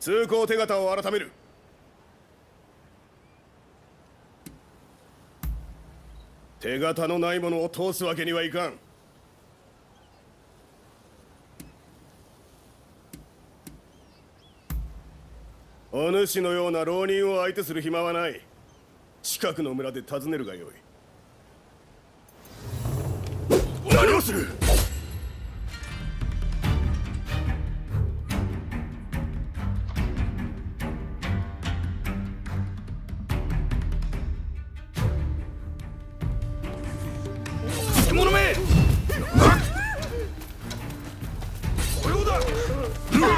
通行手形を改める。手形のないものを通すわけにはいかん。お主のような浪人を相手する暇はない。近くの村で尋ねるがよい。する。獣め！